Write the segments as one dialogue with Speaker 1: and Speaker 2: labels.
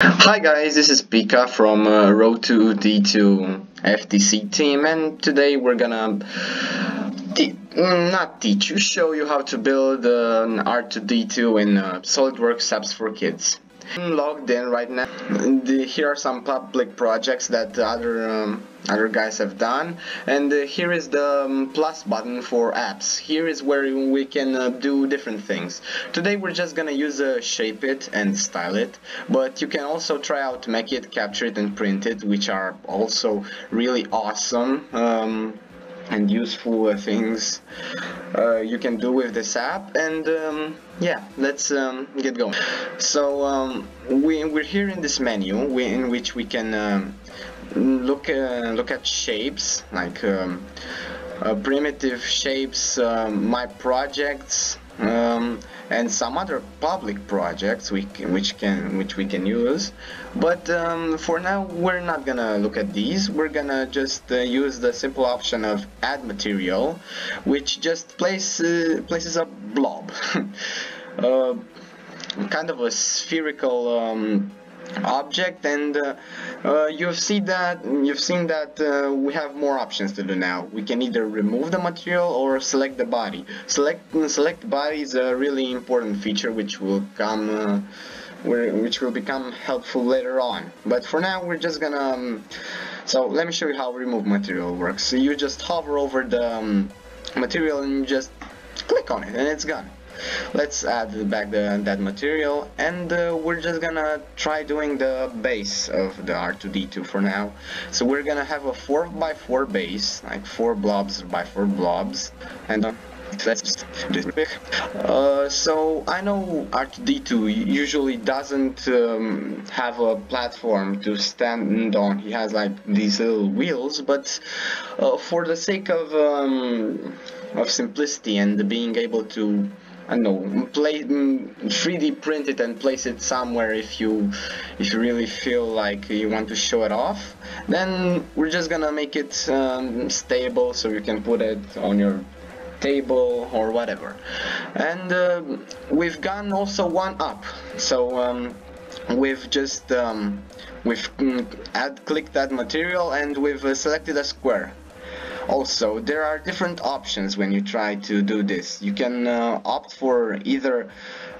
Speaker 1: Hi guys, this is Pika from uh, Ro2D2 FTC team and today we're gonna te mm, not teach you, show you how to build uh, an R2D2 in uh, SolidWorks apps for kids. I'm logged in right now. Here are some public projects that other um, other guys have done and uh, here is the um, plus button for apps. Here is where we can uh, do different things. Today we're just gonna use uh, shape it and style it but you can also try out make it, capture it and print it which are also really awesome. Um, and useful things uh, you can do with this app. And um, yeah let's um, get going. So um, we, we're here in this menu we, in which we can um, look uh, look at shapes like um, uh, primitive shapes my projects um, and some other public projects we which can which we can use. But um, for now we're not gonna look at these. We're gonna just uh, use the simple option of add material which just place, uh, places a blob. Uh, kind of a spherical um, object and uh, uh, you've seen that you've seen that uh, we have more options to do now. We can either remove the material or select the body. Select select body is a really important feature which will come uh, which will become helpful later on. But for now we're just gonna um, so let me show you how remove material works. So you just hover over the um, material and you just click on it and it's gone let's add back the, that material and uh, we're just gonna try doing the base of the R2D2 for now. So we're gonna have a 4x4 base like 4 blobs by 4 blobs and uh, let's do it uh, so I know R2D2 usually doesn't um, have a platform to stand on. He has like these little wheels but uh, for the sake of um, of simplicity and being able to I don't know, play 3D print it and place it somewhere if you if you really feel like you want to show it off. Then we're just gonna make it um, stable so you can put it on your table or whatever. And uh, we've gone also one up. So um, we've just um, we've mm, add clicked that material and we've uh, selected a square. Also, there are different options when you try to do this. You can uh, opt for either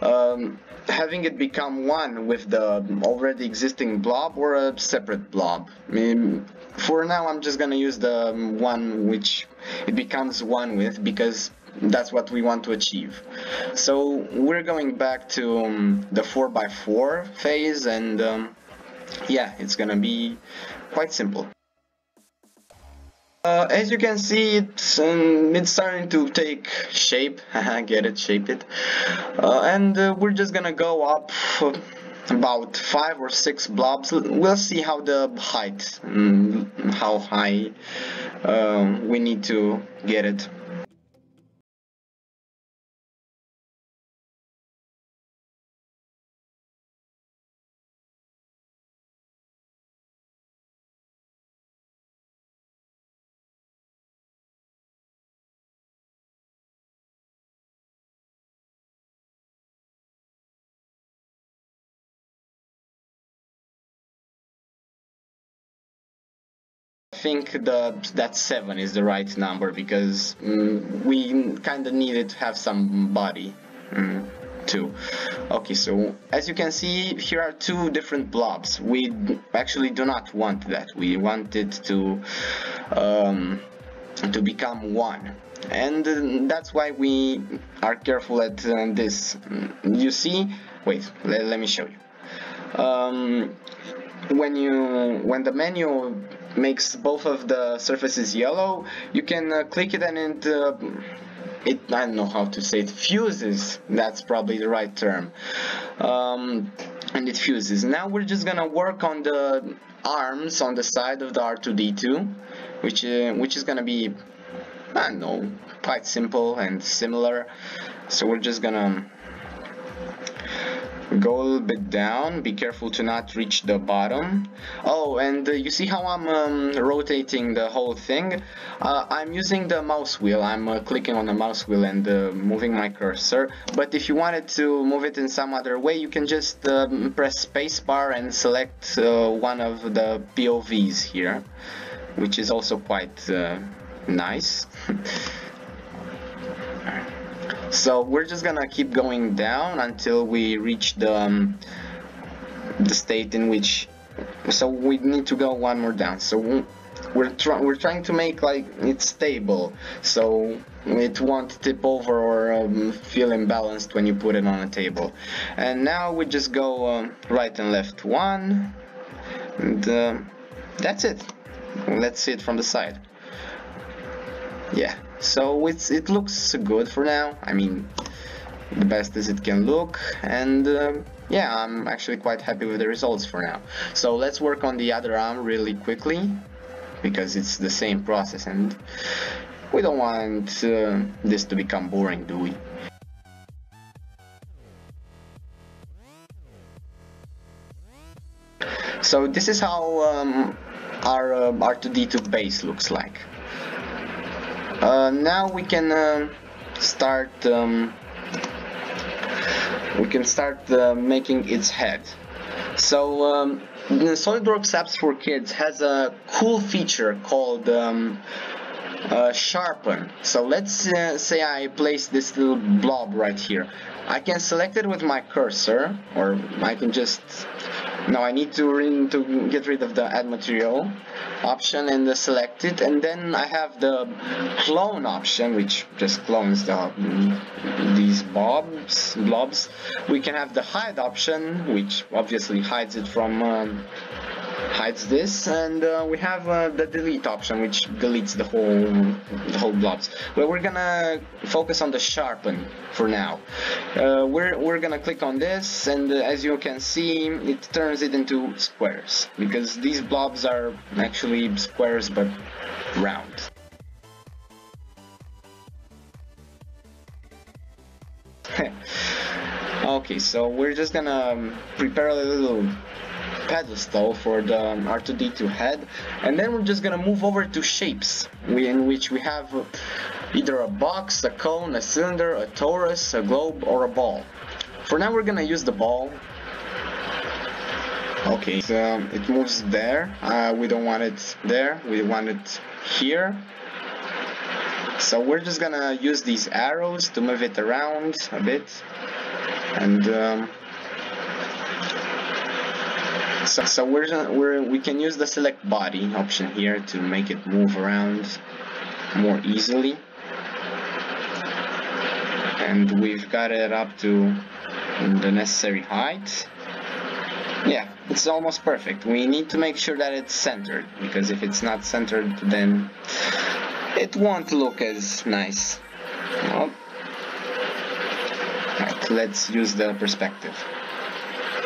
Speaker 1: um, having it become one with the already existing blob or a separate blob. I mean, for now I'm just gonna use the one which it becomes one with because that's what we want to achieve. So we're going back to um, the 4x4 phase and um, yeah, it's gonna be quite simple. Uh, as you can see, it's, um, it's starting to take shape. Get it, shape it. Uh, and uh, we're just gonna go up about five or six blobs. We'll see how the height, um, how high uh, we need to get it. Think that that 7 is the right number because mm, we kind of needed to have some body mm, too. Okay, so as you can see, here are two different blobs. We actually do not want that. We want it to um, to become one. And uh, that's why we are careful at uh, this. You see, wait, let, let me show you. Um, when you when the menu makes both of the surfaces yellow, you can uh, click it and it, uh, it, I don't know how to say it, fuses, that's probably the right term. Um, and it fuses. Now we're just gonna work on the arms on the side of the R2D2, which, uh, which is gonna be, I don't know, quite simple and similar. So we're just gonna go a little bit down. Be careful to not reach the bottom. Oh and uh, you see how I'm um, rotating the whole thing? Uh, I'm using the mouse wheel. I'm uh, clicking on the mouse wheel and uh, moving my cursor. But if you wanted to move it in some other way you can just um, press spacebar and select uh, one of the POVs here which is also quite uh, nice So we're just gonna keep going down until we reach the um, the state in which so we need to go one more down. So we're trying we're trying to make like it stable so it won't tip over or um, feel imbalanced when you put it on a table. And now we just go um, right and left one and uh, that's it. Let's see it from the side. Yeah, so it's it looks good for now. I mean the best as it can look. And uh, yeah I'm actually quite happy with the results for now. So let's work on the other arm really quickly because it's the same process and we don't want uh, this to become boring do we? So this is how um, our uh, R2D2 base looks like uh, now we can uh, start um, we can start uh, making its head. So um, SolidWorks Apps for Kids has a cool feature called um, uh, sharpen. So let's uh, say I place this little blob right here. I can select it with my cursor or I can just now I need to, to get rid of the add material option and select it. And then I have the clone option which just clones the these blobs blobs. We can have the hide option which obviously hides it from um, hides this and uh, we have uh, the delete option which deletes the whole the whole blobs but we're gonna focus on the sharpen for now. Uh, we're, we're gonna click on this and uh, as you can see it turns it into squares because these blobs are actually squares but round. Okay so we're just gonna um, prepare a little pedestal for the R2D2 head. And then we're just gonna move over to shapes in which we have either a box, a cone, a cylinder, a torus, a globe or a ball. For now we're gonna use the ball. Okay so it moves there. Uh, we don't want it there. We want it here. So we're just gonna use these arrows to move it around a bit. And um, so, so we're, we're, we can use the select body option here to make it move around more easily. And we've got it up to the necessary height. Yeah, it's almost perfect. We need to make sure that it's centered, because if it's not centered, then it won't look as nice. Well, right, let's use the perspective.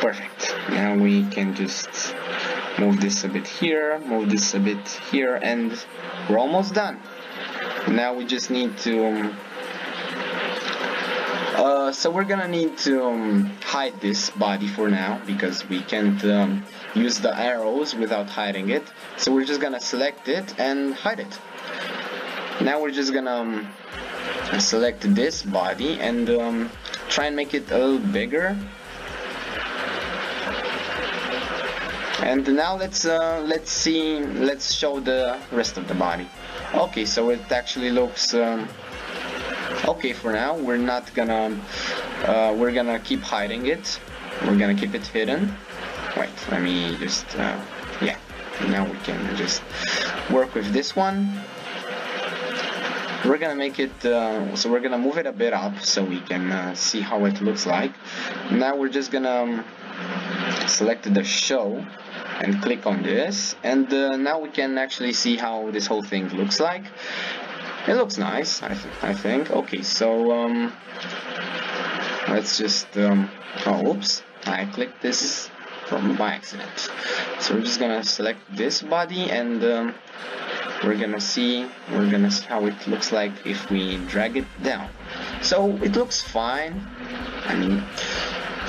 Speaker 1: Perfect. Now we can just move this a bit here, move this a bit here, and we're almost done. Now we just need to... Um, uh, so we're gonna need to um, hide this body for now because we can't um, use the arrows without hiding it. So we're just gonna select it and hide it. Now we're just gonna um, select this body and um, try and make it a little bigger and now let's uh, let's see let's show the rest of the body. Okay so it actually looks um, okay for now. We're not gonna uh, we're gonna keep hiding it. We're gonna keep it hidden. Wait let me just uh, yeah. Now we can just work with this one. We're gonna make it uh, so we're gonna move it a bit up so we can uh, see how it looks like. Now we're just gonna um, select the show and click on this and uh, now we can actually see how this whole thing looks like. It looks nice I, th I think. Okay so um, let's just um, oh oops. I clicked this from by accident. So we're just gonna select this body and um, we're gonna see we're gonna see how it looks like if we drag it down. So it looks fine. I mean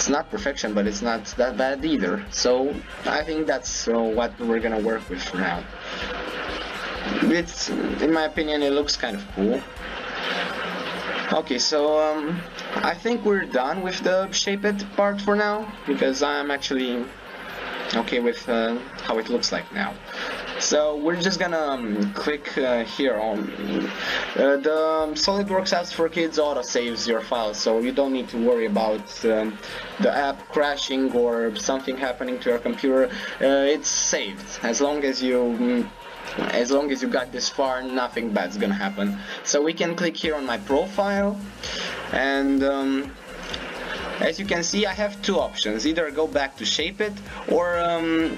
Speaker 1: it's not perfection, but it's not that bad either. So I think that's uh, what we're gonna work with for now. It's, in my opinion, it looks kind of cool. Okay, so um, I think we're done with the shape it part for now because I'm actually okay with uh, how it looks like now. So we're just gonna um, click uh, here on uh, the um, SolidWorks apps for kids. Auto saves your files so you don't need to worry about um, the app crashing or something happening to your computer. Uh, it's saved. As long as you mm, as long as you got this far nothing bad's gonna happen. So we can click here on my profile and um, as you can see I have two options. Either go back to shape it or um,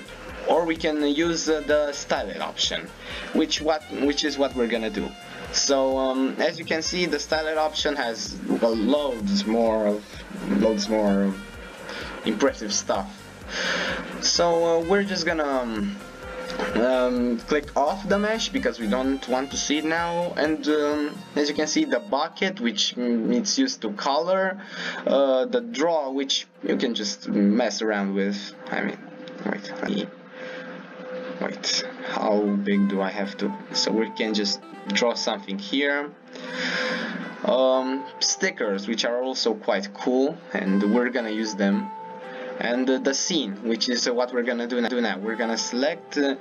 Speaker 1: or we can use uh, the style it option which what which is what we're gonna do. So um, as you can see the style it option has well, loads more of loads more impressive stuff. So uh, we're just gonna um, um, click off the mesh because we don't want to see it now. And um, as you can see the bucket which it's used to color uh, the draw which you can just mess around with. I mean wait wait. How big do I have to? So we can just draw something here. Um, stickers which are also quite cool and we're gonna use them and the scene which is what we're gonna do, do now. We're gonna select uh,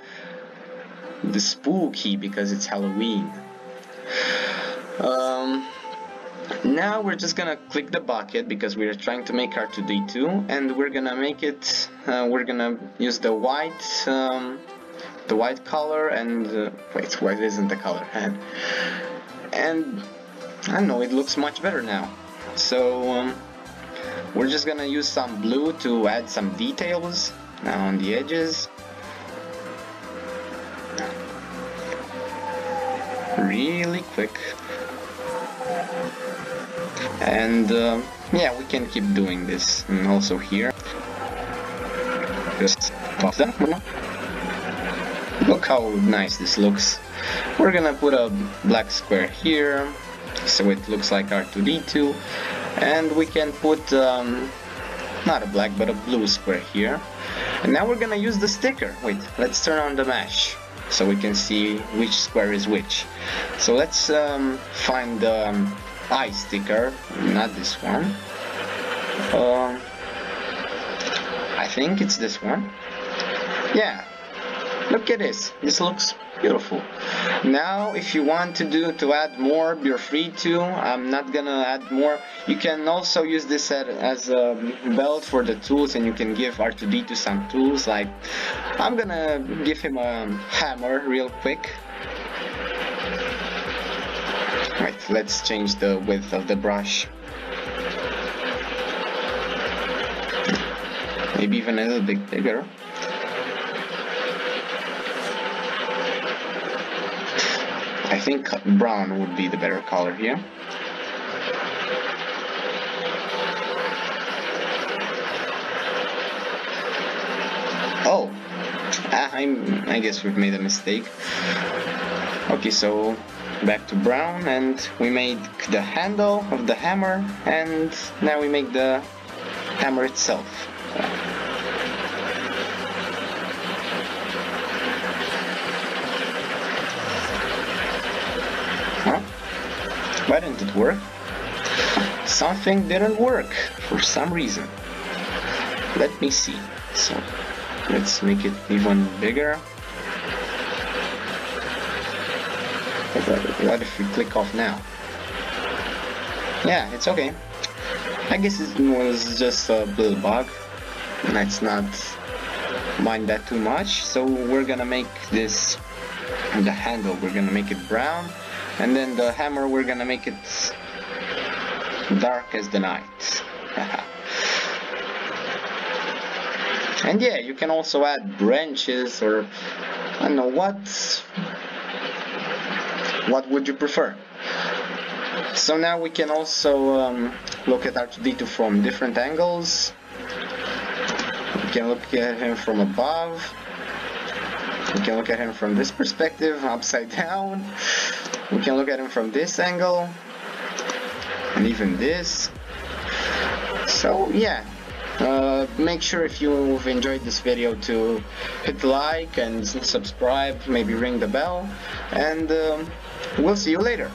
Speaker 1: the spooky because it's Halloween. Um, now we're just gonna click the bucket because we're trying to make R2D2 and we're gonna make it uh, we're gonna use the white um, the white color and uh, wait white isn't the color? And and I know it looks much better now. So um, we're just gonna use some blue to add some details on the edges. Really quick. And uh, yeah we can keep doing this. And also here. Just pop that Look how nice this looks. We're gonna put a black square here, so it looks like R2-D2, and we can put um, not a black but a blue square here. And now we're gonna use the sticker. Wait, let's turn on the mesh so we can see which square is which. So let's um, find the um, eye sticker, not this one. Uh, I think it's this one. Yeah, Look at this, this looks beautiful. Now if you want to do to add more, you're free to. I'm not gonna add more. You can also use this as a belt for the tools and you can give R2D2 some tools like I'm gonna give him a hammer real quick. Right, let's change the width of the brush. Maybe even a little bit bigger. Think brown would be the better color here. Oh, ah, I'm, I guess we've made a mistake. Okay, so back to brown and we made the handle of the hammer and now we make the hammer itself. Didn't it work? Something didn't work for some reason. Let me see. So let's make it even bigger. What if we click off now? Yeah, it's okay. I guess it was just a little bug. Let's not mind that too much. So we're gonna make this the handle, we're gonna make it brown and then the hammer, we're gonna make it dark as the night. and yeah, you can also add branches or I don't know what. What would you prefer? So now we can also um, look at R2D2 from different angles. We can look at him from above. We can look at him from this perspective, upside down. We can look at him from this angle and even this. So yeah, Uh, make sure if you've enjoyed this video to hit like and subscribe, maybe ring the bell, and um, we'll see you later.